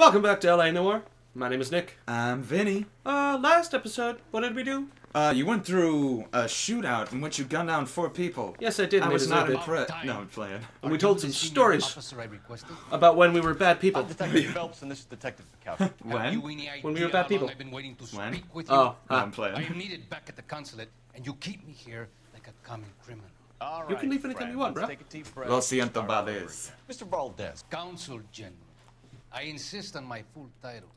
Welcome back to LA Noire. My name is Nick. I'm Vinny. Uh, last episode, what did we do? Uh, you went through a shootout in which you gunned down four people. Yes, I did. I was not deserved it. impressed. No, I'm playing. And we told some stories about when we were bad people. I'm Detective Phelps, and this is Detective Bekowsky. When? When we were bad people. I've been waiting to When? speak with Oh, you. No, ah. I'm I playing. am needed back at the consulate, and you keep me here like a common criminal. All You can leave anytime friend, you want, bro. Take a deep breath. Lo siento, Start all over Valdez. Mr. Valdez, Consul General. I insist on my full title.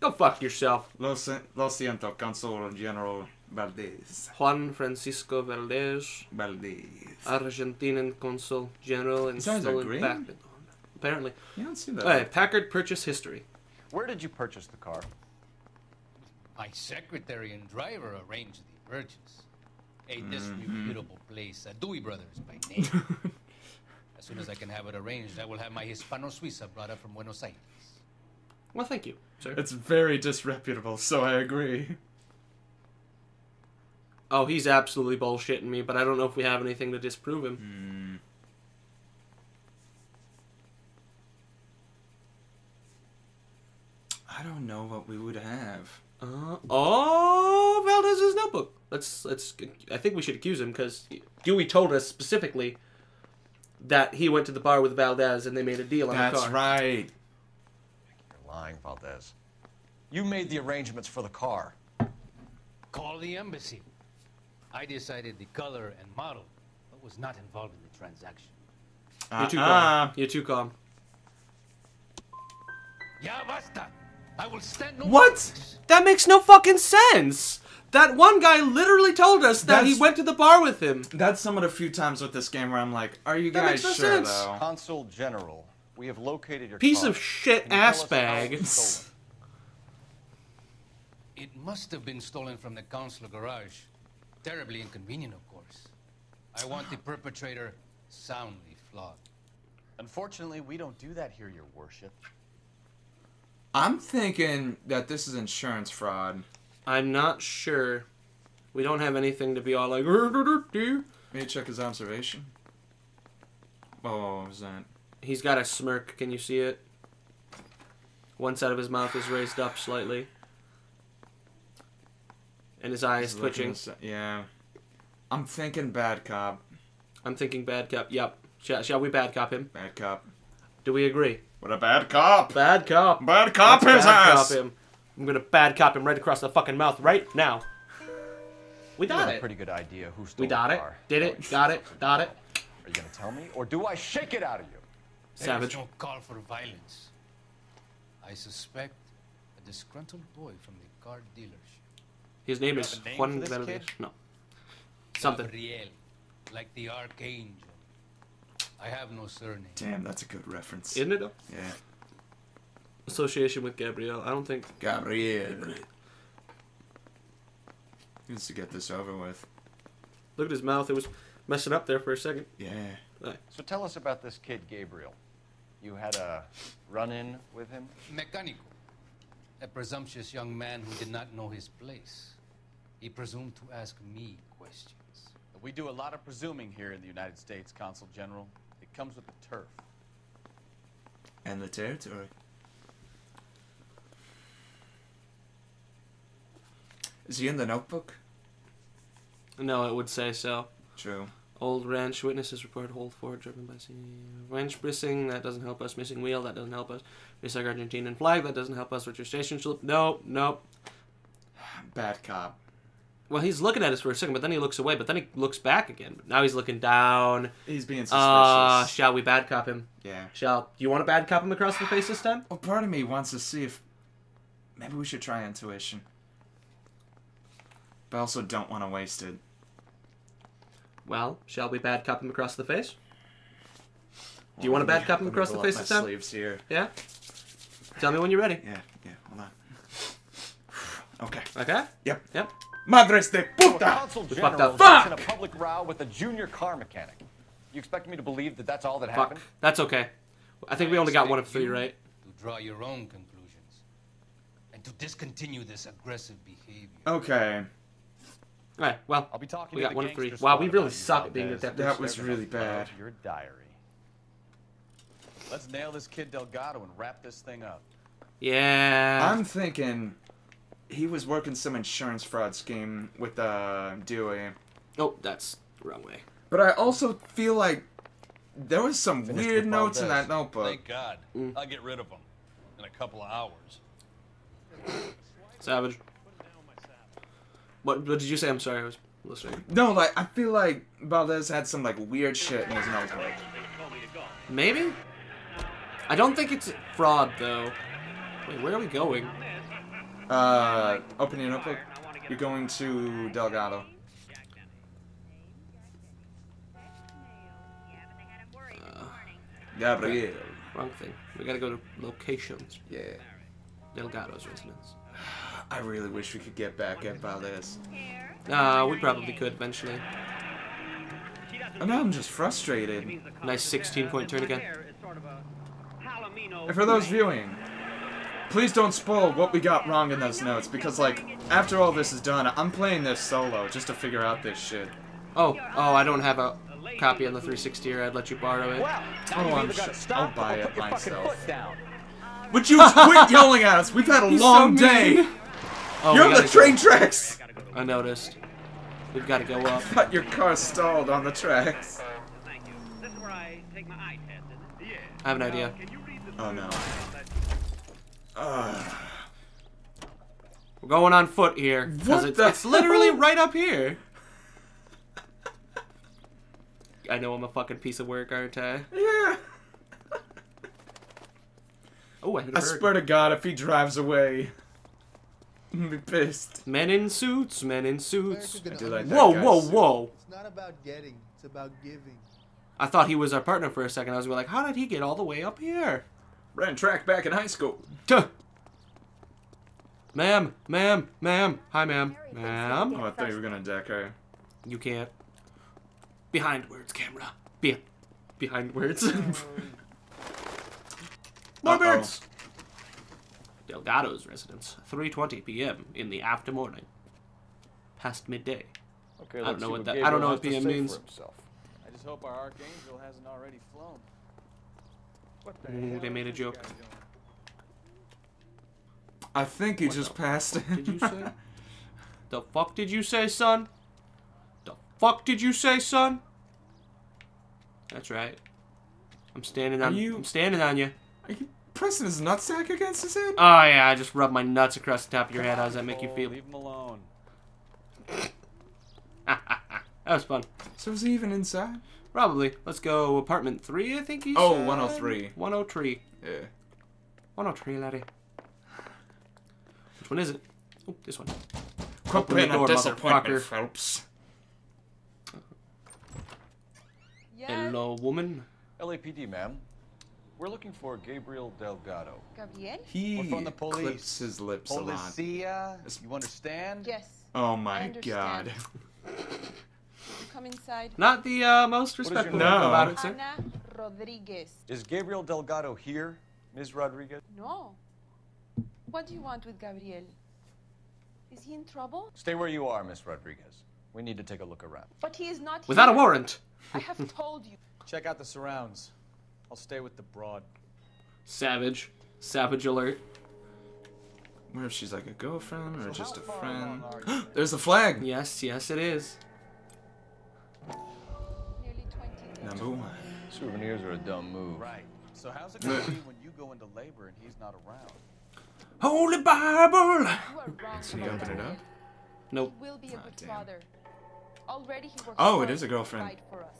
Go fuck yourself. Lo, si- lo siento, Consul General Valdez. Juan Francisco Valdez, Valdez. Argentinian Consul General in These guys stolen green? Apparently. You don't see that. Hey, Packard purchase history. where did you purchase the car? My secretary and driver arranged the purchase. A Mm-hmm. disreputable place, a Dewey Brothers by name. as soon as I can have it arranged, I will have my Hispano Suiza brought up from Buenos Aires. Well, thank you, sir. It's very disreputable, so I agree. Oh, he's absolutely bullshitting me, but I don't know if we have anything to disprove him. Hmm. I don't know what we would have. Uh, oh, Valdez's notebook. Let's let's. I think we should accuse him because Dewey told us specifically that he went to the bar with Valdez and they made a deal on the car. That's right. You're lying, Valdez. You made the arrangements for the car. Call the embassy. I decided the color and model, but was not involved in the transaction. You're too Uh-uh. calm. You're too calm. Ya basta! I will stand no What? That makes no fucking sense. That one guy literally told us that he went to the bar with him. That's some of the few times with this game where I'm like, are you That guys makes no sure sense. though? Consul General, we have located your Piece car. of shit you ass bag. it? It must have been stolen from the consular garage. Terribly inconvenient, of course. I want the perpetrator soundly flogged. Unfortunately, we don't do that here, Your Worship. I'm thinking that this is insurance fraud. I'm not sure. We don't have anything to be all like. Let me check his observation. Oh, what was that? He's got a smirk. Can you see it? One side of his mouth is raised up slightly. And his eye is He's twitching. Yeah. I'm thinking bad cop. I'm thinking bad cop. Yep. Shall, shall we bad cop him? Bad cop. Do we agree? What a bad cop! Bad cop. Bad cop Let's his bad ass! cop him. I'm gonna bad cop him right across the fucking mouth right now. We got have a it. pretty good idea who stole We got the it. car. Did it. you? Got it. Got it. Are you going to tell me, or do I shake it out of you? Savage. There is no call for violence. I suspect a disgruntled boy from the car dealership. His name is name Juan for Valdez. No. Something. Gabriel, like the archangel. I have no surname. Damn, that's a good reference. Isn't it though? yeah. Association with Gabrielle. I don't think. Gabriel. He needs to get this over with. Look at his mouth. It was messing up there for a second. Yeah. So tell us about this kid, Gabriel. You had a run-in with him? Mecánico, a presumptuous young man who did not know his place. He presumed to ask me questions. We do a lot of presuming here in the United States, Consul General. It comes with the turf. And the territory. Is he in the notebook? No, it would say so. True. Old ranch witnesses report hold Ford driven by sea. Wrench missing, that doesn't help us. Missing wheel, that doesn't help us. Missing Argentinian flag, that doesn't help us. Registration slip, nope, nope. Bad cop. Well, he's looking at us for a second, but then he looks away, but then he looks back again. Now he's looking down. He's being suspicious. Uh, shall we bad cop him? yeah. Shall you want to bad cop him across the face this time? Well, part of me wants to see if maybe we should try intuition, but I also don't want to waste it. Well, shall we bad cop him across the face? Do you want to bad cop him Let me across the face up this my time? Sleeves here. Yeah. Tell me when you're ready. Yeah, yeah. Hold on. Okay. Okay. Yep. Yep. Madres de puta! consul We fucked up. gets in a public row with a junior car mechanic. You expect me to believe that that's all that Fuck. happened? That's okay. I think we only got one of three, right? To draw your own conclusions. And to discontinue this aggressive behavior. Okay. All right. Well, I'll be talking We got one of three. Wow, we really suck at being Valdez. detectives. That was really bad. Your diary. Let's nail this kid Delgado and wrap this thing up. Yeah. I'm thinking he was working some insurance fraud scheme with uh, Dewey. Oh, that's the wrong way. But I also feel like there was some Finished weird notes in Valdez. that notebook. Thank God. Mm. I'll get rid of them in a couple of hours. Savage. What, what did you say? I'm sorry, I was listening. No, like I feel like Valdez had some like weird shit in his notebook. Maybe? I don't think it's fraud, though. Wait, where are we going? Uh, open your notebook. You're going to Delgado. Gabriel. Wrong thing. We gotta go to locations. Yeah. Delgado's residence. I really wish we could get back at Valdez. Uh, we probably could eventually. And now I'm just frustrated. Nice 16 point turn again. And for those viewing, please don't spoil what we got wrong in those notes because, like, after all this is done, I'm playing this solo just to figure out this shit. Oh, oh, I don't have a copy on the 360 or I'd let you borrow it. Oh, I'm sure. I'll buy it myself. Would you quit yelling at us? We've had a He's long so day. Mean. Oh, You're on the train go. tracks. I noticed. We've got to go up. But your car stalled on the tracks. I have an idea. Oh no. Ugh. We're going on foot here because What it's, the it's literally right up here. I know I'm a fucking piece of work, aren't I? yeah. Oh, I hit a I bird. swear to God, if he drives away, I'm be pissed. Men in suits, men in suits. I do like that Whoa, whoa, suit. whoa! It's not about getting, it's about giving. I thought he was our partner for a second. I was like, how did he get all the way up here? Ran track back in high school. Tuh. Ma'am, ma'am, ma'am. Hi, ma'am. Ma'am. Oh, I thought you were gonna deck her. You can't. Behind words, camera. Be behind words. More Uh-oh. birds. Delgado's residence, 3:20 p.m. in the after morning. Past midday. Okay, I let's don't know see what what that- I Gabriel don't know what PM means. I just hope our archangel hasn't already flown. What the Ooh, they made a joke. I think he What just passed it. Did you say? the fuck did you say, son? The fuck did you say, son? That's right. I'm standing Are on you- I'm standing on you. Are you pressing his nutsack against his head? Oh yeah, I just rubbed my nuts across the top of your head. How does that make you feel? Leave him alone. that was fun. So is he even inside? Probably. Let's go apartment three, I think he Oh, said. 103. 103. Yeah. 103, laddie. Which one is it? Oh, this one. Quit Open the being a door, disappointment, motherfucker. Phelps. Yes, Hello, woman. LAPD, ma'am. We're looking for Gabriel Delgado. Gabriel? He We're from the police. clips his lips a lot. Policia, you understand? Yes. Oh my god. Come inside. Not the uh, most is respectful? No. about it, sir. Ana Rodriguez. Is Gabriel Delgado here, Ms. Rodriguez? No. What do you want with Gabriel? Is he in trouble? Stay where you are, Ms. Rodriguez. We need to take a look around. But he is not Without a warrant. I have told you. Check out the surrounds. I'll stay with the broad. Savage. Savage alert. Where if she's like a girlfriend or just a friend? along are you? There's a flag. Yes, yes, it is. Nearly 20 years. Number one. Souvenirs are a dumb move. Right. So how's it going to be when you go into labor and he's not around? Holy Bible! You So you open it up? Nope. Will be a Ah, good father. Already he works Oh, it is a girlfriend. For us.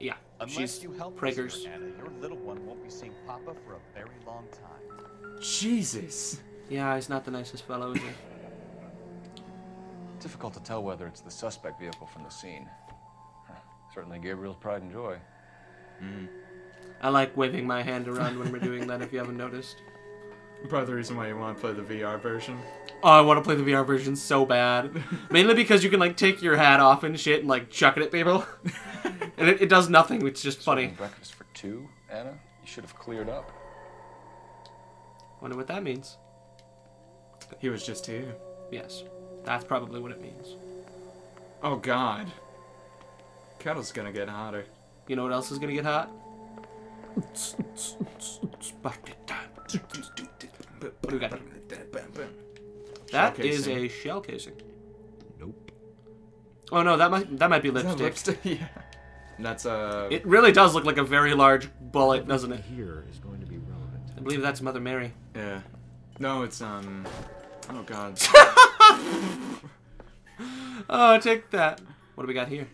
Yeah. Unless She's you help Prager's. Mr. Anna, your little one won't be seeing Papa for a very long time. Jesus. Yeah, he's not the nicest fellow, is he? Difficult to tell whether it's the suspect vehicle from the scene. Certainly Gabriel's pride and joy. Mm-hmm. I like waving my hand around when we're doing that, if you haven't noticed. Probably the reason why you want to play the VR version. Oh, I want to play the VR version so bad. Mainly because you can, like, take your hat off and shit and, like, chuck it at people. And it, it does nothing, it's just Serving funny. breakfast for two, Anna? You should have cleared up. Wonder what that means. He was just here. Yes. That's probably what it means. Oh god. Kettle's gonna get hotter. You know what else is gonna get hot? Bucket time. What do we got? That is a shell casing. Nope. Oh no, that might that might be Is that lipstick. lipstick? yeah. And that's uh. It really does look like a very large bullet, doesn't it? Here is going to be relevant. I believe that's Mother Mary. Yeah. No, it's um. Oh god. Oh, take that. What do we got here?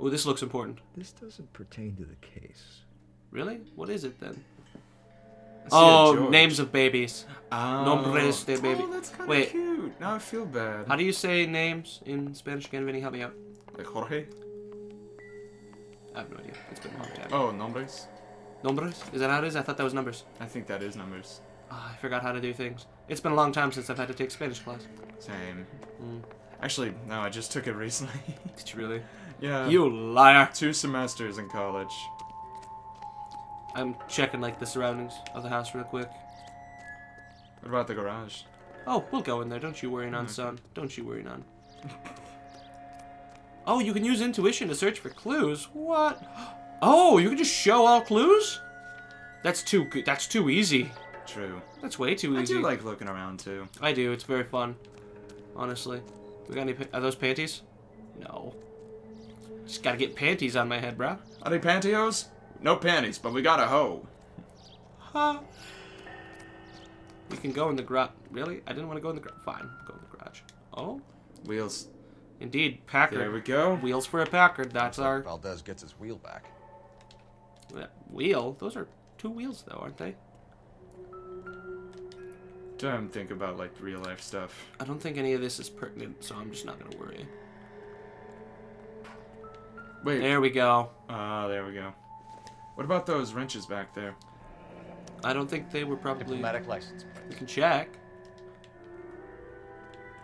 Oh, this looks important. This doesn't pertain to the case. Really? What is it then? I see a Oh, names of babies. Oh. Nombres de baby. Oh, that's kind of Wait. cute. Now I feel bad. How do you say names in Spanish again, Vinny? Help me out. Like Jorge? I have no idea. It's been a long time. Oh, nombres. Nombres? Is that how it is? I thought that was numbers. I think that is numbers. Oh, I forgot how to do things. It's been a long time since I've had to take Spanish class. Same. Mm. Actually, no, I just took it recently. Did you really? yeah. You liar. Two semesters in college. I'm checking like the surroundings of the house real quick. What about the garage? Oh, we'll go in there. Don't you worry, none, son. Don't you worry, none. oh, you can use intuition to search for clues. What? Oh, you can just show all clues? That's too good. That's too easy. True. That's way too easy. I do like looking around too. I do. It's very fun. Honestly. We got any? Are those panties? No. Just gotta get panties on my head, bro. Are they pantyhose? No panties, but we got a hoe. Huh? We can go in the garage. Really? I didn't want to go in the garage. Fine, go in the garage. Oh, Wheels. Indeed, Packard. There we go. Wheels for a Packard. That's our Valdez gets his wheel back. uh, wheel. Those are two wheels, though, aren't they? Don't think about like real life stuff. I don't think any of this is pertinent, so I'm just not gonna worry. Wait. There we go. Ah, there we go. What about those wrenches back there? I don't think they were probably. Diplomatic license We can check.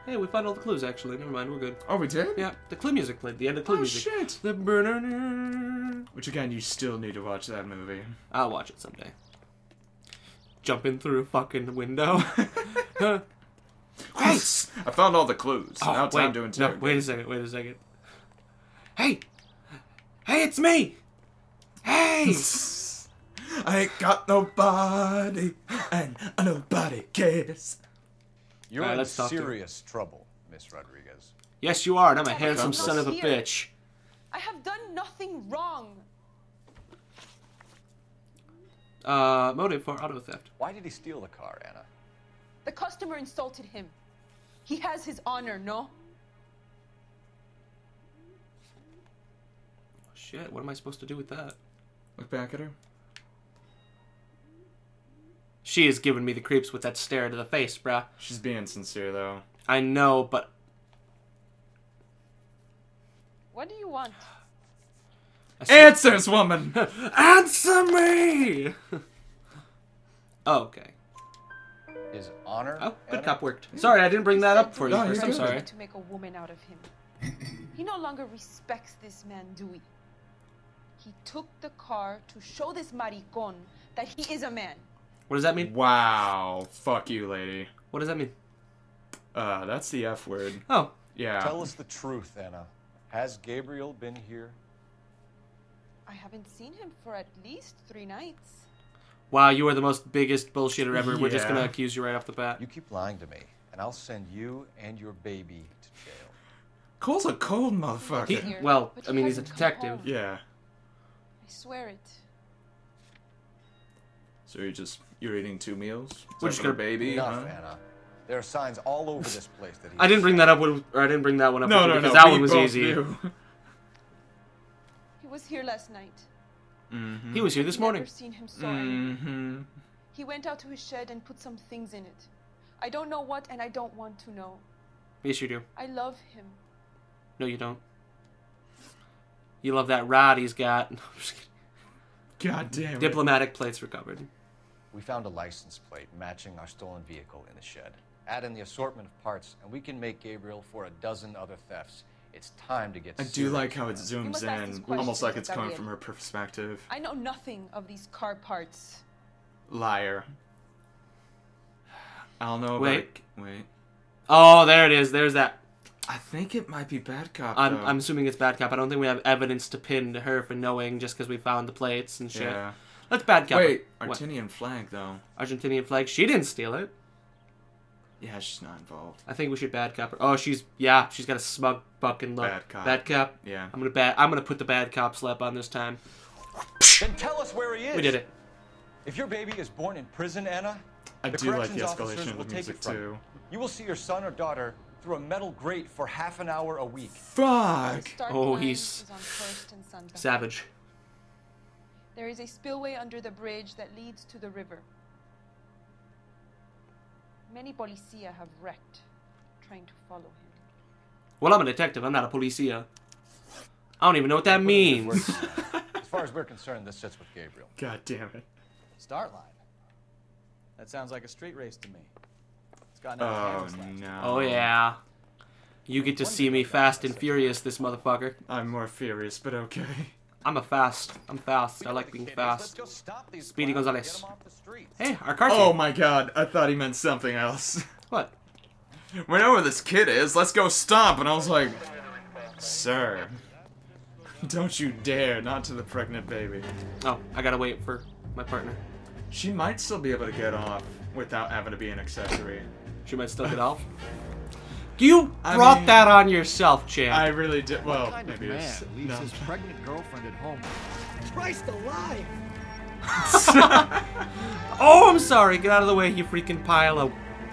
Hey, we found all the clues. Actually, never mind. We're good. Oh, we did? Yeah, the clue music played. The end of the clue Oh music. shit. The burner. Which again, you still need to watch that movie. I'll watch it someday. Jumping through a fucking window. Yes! I found all the clues. Oh, now it's wait, time to no, wait a second, wait a second. Hey! Hey, it's me! Hey! I ain't got nobody, and nobody cares. You're Alright, in let's talk serious trouble, Miss Rodriguez. yes, you are, and I'm a handsome I'm son of a here. bitch. I have done nothing wrong. Uh, motive for auto theft. Why did he steal the car, Anna? The customer insulted him. He has his honor, no? Shit, what am I supposed to do with that? Look back at her. She is giving me the creeps with that stare to the face, bruh. She's being sincere though. I know, but What do you want? Answers, woman. Answer me! oh, okay. Is honor? Oh, good cop worked. Sorry, I didn't bring that up for you No, first. you're I'm good. sorry. To make a woman out of him. he no longer respects this man, Dewey. He took the car to show this maricon that he is a man. What does that mean? wow. Fuck you, lady. What does that mean? Uh, that's the F word. Oh, Yeah. Tell us the truth, Anna. Has Gabriel been here? I haven't seen him for at least three nights. wow, you are the most biggest bullshitter ever. We're just gonna accuse you right off the bat. You keep lying to me, and I'll send you and your baby to jail. Cole's a cold motherfucker. He, well, but I mean, he's a detective. yeah. I swear it. So you're just you're eating two meals? Is We're that just for the gonna- baby. Enough, huh? Anna. There are signs all over this place that he. I didn't bring that up with, or I didn't bring that one up No, with no, because no. that one was easy. knew. He was here last night. mm-hmm. He was here this morning. Never seen him so. Mm-hmm. He went out to his shed and put some things in it. I don't know what, and I don't want to know. Yes, you do. I love him. No, you don't. You love that rod he's got. No, I'm just kidding. God damn it. Diplomatic plates recovered. We found a license plate matching our stolen vehicle in the shed. Add in the assortment of parts, and we can make Gabriel for a dozen other thefts. It's time to get. I do like how it zooms must ask these in, almost like it's coming from her perspective. I know nothing of these car parts. Liar. I don't know Wait. Wait. Oh, there it is. There's that. I think it might be bad cop. I'm. I'm assuming it's bad cop. I don't think we have evidence to pin to her for knowing just because we found the plates and shit. Yeah. Let's bad cop. Wait, What? Argentinian flag though. Argentinian flag. She didn't steal it. Yeah, she's not involved. I think we should bad cop her. Oh, she's yeah, she's got a smug fucking look. Bad cop. Bad cop. Yeah. I'm gonna bad. I'm gonna put the bad cop slap on this time. Then tell us where he is. We did it. If your baby is born in prison, Anna, I the do like the corrections officers escalation will of the take music it from you. too. You will see your son or daughter through a metal grate for half an hour a week. Fuck. Oh, he's is on First and Santa. Savage. There is a spillway under the bridge that leads to the river. Many policia have wrecked trying to follow him. Well, I'm a detective. I'm not a policia. I don't even know what that means. As far as we're concerned, this sits with Gabriel. God damn it. Start line. That sounds like a street race to me. It's gotten out of Oh hand this no. Oh yeah. You get to see me fast and furious, this motherfucker. I'm more furious, but okay. I'm a fast. I'm fast. I like being fast. go stop these Speedy clowns and Gonzales. get 'em off the streets. Hey, our car. Oh my god, I thought he meant something else. What? We know where this kid is. Let's go stop. And I was like, Sir, don't you dare, not to the pregnant baby. Oh, I gotta wait for my partner. She might still be able to get off without having to be an accessory. She might still get off. You I brought mean- that on yourself, champ. I really did. Well, kind of maybe man it's. leaves No. his pregnant girlfriend at home? Christ alive! oh, I'm sorry. Get out of the way, you freaking pile of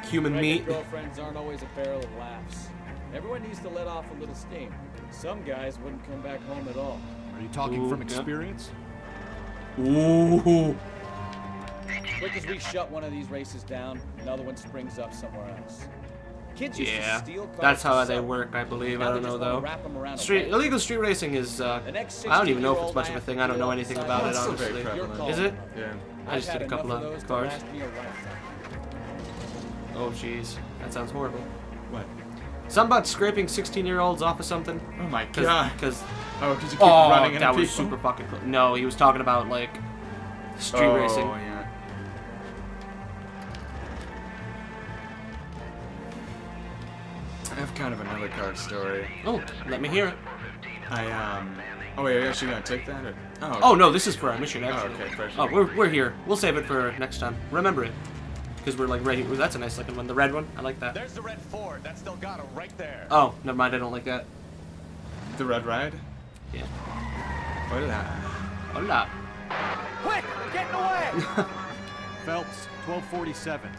human meat. Pregnant girlfriends aren't always a barrel of laughs. Everyone needs to let off a little steam. Some guys wouldn't come back home at all. Are you talking Ooh, from yeah. experience? Ooh. Quick as we shut one of these races down, another one springs up somewhere else. Kids used Yeah, to steal cars that's how they work, I believe. I don't know though. wrap 'em around a Street illegal street racing is. Uh, I don't even know if it's much of a thing. I don't know anything about it, That's still very honestly. You're Is it? Yeah. I just did a couple enough of cars. last me a lifetime. Oh, jeez, that sounds horrible. What? Something about scraping 16-year-olds off of something. Oh my Cause, god. 'cause- Oh, because you keep oh, running into that was super fucking cool. No, he was talking about like street oh, racing. yeah. Kind of story. Oh, let me hear it. I um. Oh wait, are you actually gonna take that? Or... Oh. Oh no, this is for our mission Oh, actually. okay, perfect. Oh, we're, we're here. We'll save it for next time. Remember it, because we're like ready. Ooh, that's a nice looking one. The red one. I like that. There's the red Ford. That's Delgado right there. Oh, never mind. I don't like that. The Red Ride. Yeah. Hola. Hola. Quick! They're getting away! Phelps, 1247.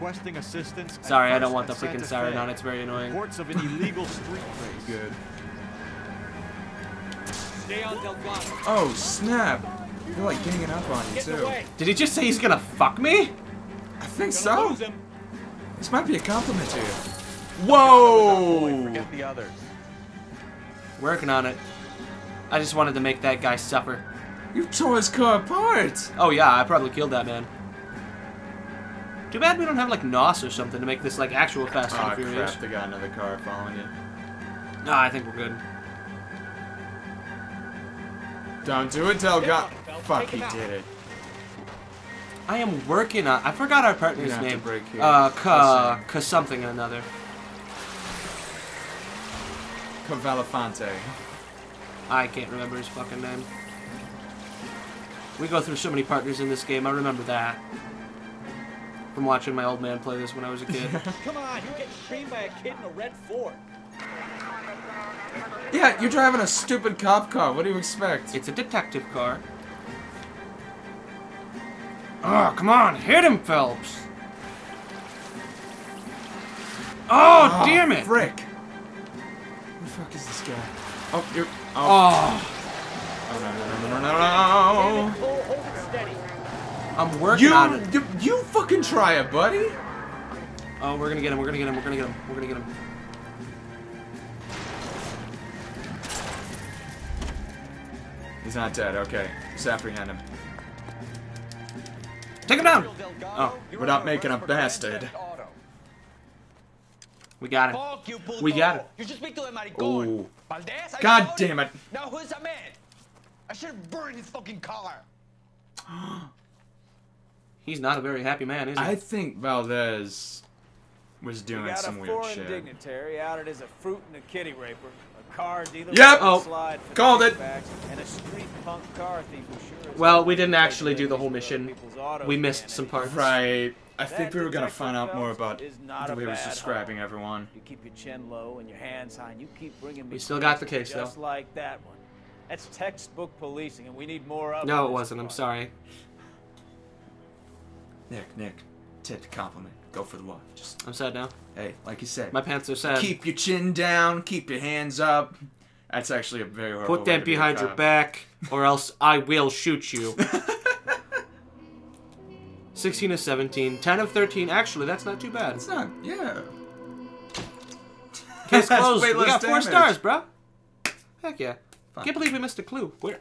Requesting assistance. Sorry, I don't want the freaking siren on. It's very annoying. Reports of an illegal street race. Good. Stay on Delgado. Oh snap! They're like ganging up on you too. away. Did he just say he's gonna fuck me? I think so. This might be a compliment to you. Whoa! forget the others. Working on it. I just wanted to make that guy suffer. You tore his car apart. Oh yeah, I probably killed that man. Too bad we don't have like NOS or something to make this like actual Fast Oh and Furious. crap! They got another car following you. No, I think we're good. Don't do it, Delgado. Take him out, Fuck, he out. did it. I am working on. I forgot our partner's You're gonna have name. to break here. Uh, Ka, Listen. Ka something or another. Cavalifante. I can't remember his fucking name. We go through so many partners in this game. I remember that from watching my old man play this when I was a kid. Come on, you're getting creamed by a kid in a red Ford. Yeah, you're driving a stupid cop car. What do you expect? it's a detective car. Oh, come on, hit him, Phelps. Oh, Oh, damn it! Frick. Who the fuck is this guy? Oh, you're. Oh. Oh, Oh, no, no, no, no, no, no, Damn it, Cole, hold it steady. I'm working on it. You, you, you fucking try it, buddy. Oh, we're gonna get him. We're gonna get him. We're gonna get him. We're gonna get him. He's not dead. Okay, just apprehend him. Take him down. Oh, we're not making a bastard. We got him. Fuck you, puto. We got it. You should speak to the maricon. Oh. God damn it. Now who's the man? I should have burned his fucking car. He's not a very happy man, is he? I think Valdez was We doing got some a weird foreign shit. dignitary outed as a fruit and a kitty raper. A car dealer Yep. with a Oh. slide for Called it. And a street punk car thief who sure as Well, we didn't actually do the whole mission. We missed some parts. Right. I think That we were gonna find out more about is not the way he was describing hoe. everyone. You keep your chin low and your hands high, and you keep bringing me. We still got the cases case, though. Just like that one. That's textbook policing, and we need more of. No, it wasn't. I'm sorry. Nick, Nick, take the compliment. Go for the walk. Just I'm sad now. hey, like you said, My pants are sad. keep your chin down, keep your hands up. That's actually a very horrible Put that be behind your back, or else I will shoot you. 16 of 17, 10 of 13. Actually, that's not too bad. It's not. Yeah. Case closed. We got four damage. stars, bro. Heck yeah. Can't believe we missed a clue. Where?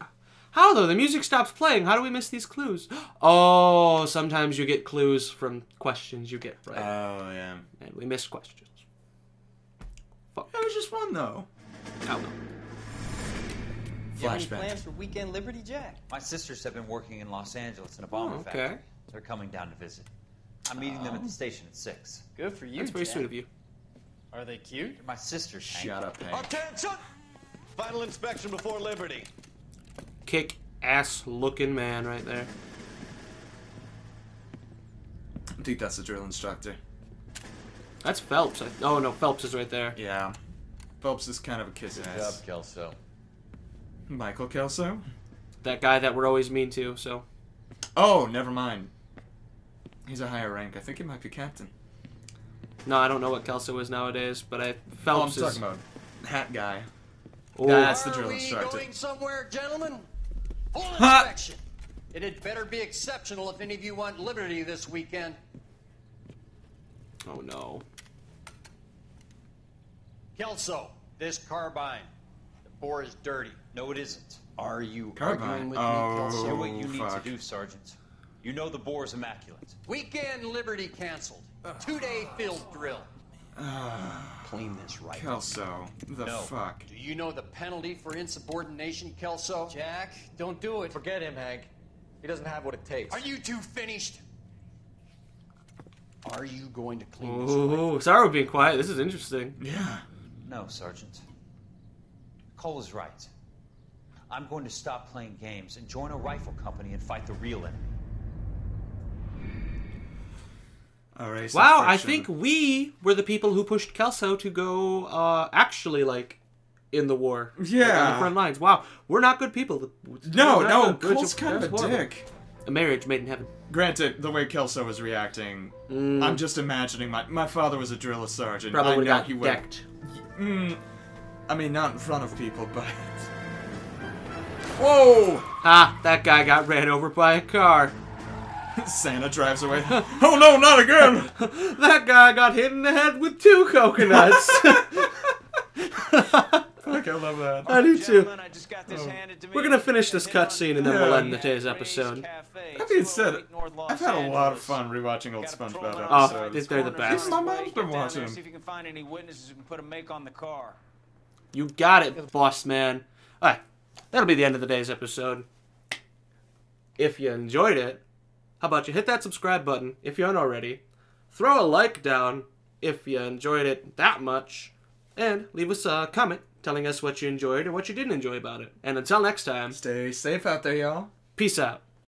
How though? The music stops playing. How do we miss these clues? Oh, sometimes you get clues from questions you get right, Oh yeah. and we missed questions. Fuck. That was just one though. Oh, well. Any Flashback. plans for weekend Liberty, Jack? My sisters have been working in Los Angeles in a bomber Oh, factory. They're coming down to visit. I'm meeting them at the oh. station at six. Good for you. That's very Jack. sweet of you. Are they cute? They're my sisters. Hank. Shut up, Hank. Attention! Final inspection before Liberty. Kick ass looking man right there. I think that's the drill instructor. That's Phelps. I, oh no, Phelps is right there. Yeah. Phelps is kind of a kiss Good job, ass. Kelso. Michael Kelso? That guy that we're always mean to. So Oh, never mind. He's a higher rank. I think he might be captain. no, I don't know what Kelso is nowadays, but I Oh, I'm Phelps is. talking about hat guy. Oh. That's the drill instructor. Are drill we instructor. going somewhere, gentlemen? Full Ha! inspection. It had better be exceptional if any of you want liberty this weekend. Oh no. Kelso, this carbine. The bore is dirty. No, it isn't. Are you Carbine? arguing with me, Oh. Kelso? Do what you need to do, Sergeant. You know the bore's immaculate. Weekend liberty canceled. Two-day field drill. Ah. Clean this right. Kelso. The No. fuck? Do you know the penalty for insubordination, Kelso? Jack, don't do it. Forget him, Hank. He doesn't have what it takes. Are you two finished? Are you going to clean this right? Oh, sorry we're being quiet. This is interesting. Yeah. No, Sergeant. Cole is right. I'm going to stop playing games and join a rifle company and fight the real enemy. Wow, I think we were the people who pushed Kelso to go uh, actually like in the war. Like, on the front lines. Wow, we're not good people. No, no, good. Cole's kind of a horrible. dick. A marriage made in heaven. Granted, the way Kelso was reacting, Mm. I'm just imagining my my father was a drill sergeant. Probably I know he decked. Mm, I mean, not in front of people, but. Whoa! Ah, that guy got ran over by a car. Santa drives away. oh no, not again! that guy got hit in the head with two coconuts. Fuck, I love that. I do too. Gentlemen, I just got this oh. handed to. We're gonna finish this cutscene and then we'll Yeah. end today's episode. That being said, I've had a lot of fun rewatching old SpongeBob episodes. Oh, episodes. they're the best. My mom's been watching See if you can find any witnesses who can put a make on the car. You got it, boss man. Alright, that'll be the end of the day's episode. If you enjoyed it, how about you hit that subscribe button if you aren't already? Throw a like down if you enjoyed it that much. And leave us a comment telling us what you enjoyed or what you didn't enjoy about it. And until next time, Stay safe out there, y'all. peace out.